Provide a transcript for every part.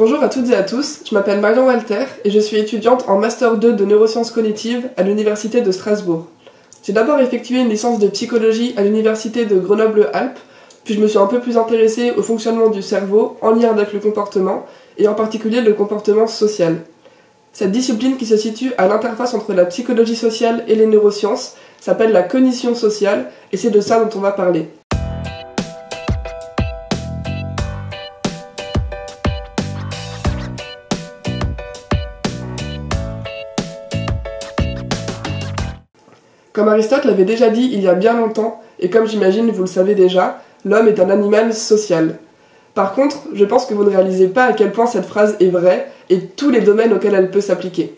Bonjour à toutes et à tous, je m'appelle Marion Walter et je suis étudiante en Master 2 de neurosciences cognitives à l'Université de Strasbourg. J'ai d'abord effectué une licence de psychologie à l'Université de Grenoble-Alpes, puis je me suis un peu plus intéressée au fonctionnement du cerveau en lien avec le comportement, et en particulier le comportement social. Cette discipline qui se situe à l'interface entre la psychologie sociale et les neurosciences s'appelle la cognition sociale, et c'est de ça dont on va parler. Comme Aristote l'avait déjà dit il y a bien longtemps, et comme j'imagine vous le savez déjà, l'homme est un animal social. Par contre, je pense que vous ne réalisez pas à quel point cette phrase est vraie et tous les domaines auxquels elle peut s'appliquer.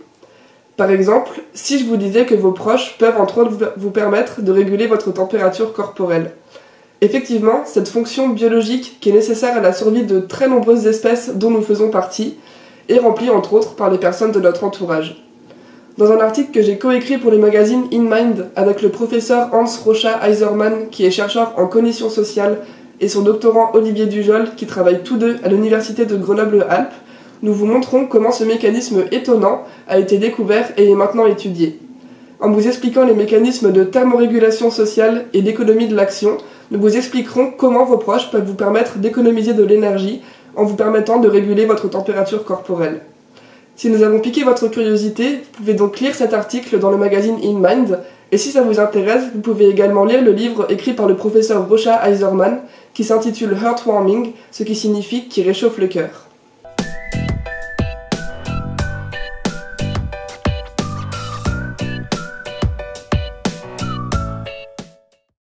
Par exemple, si je vous disais que vos proches peuvent entre autres vous permettre de réguler votre température corporelle. Effectivement, cette fonction biologique qui est nécessaire à la survie de très nombreuses espèces dont nous faisons partie est remplie entre autres par les personnes de notre entourage. Dans un article que j'ai coécrit pour le magazine In Mind avec le professeur Hans Rocha Eisermann, qui est chercheur en cognition sociale, et son doctorant Olivier Dujol, qui travaillent tous deux à l'université de Grenoble-Alpes, nous vous montrons comment ce mécanisme étonnant a été découvert et est maintenant étudié. En vous expliquant les mécanismes de thermorégulation sociale et d'économie de l'action, nous vous expliquerons comment vos proches peuvent vous permettre d'économiser de l'énergie en vous permettant de réguler votre température corporelle. Si nous avons piqué votre curiosité, vous pouvez donc lire cet article dans le magazine In Mind, et si ça vous intéresse, vous pouvez également lire le livre écrit par le professeur Rocha Eiserman qui s'intitule Heartwarming, ce qui signifie qui réchauffe le cœur.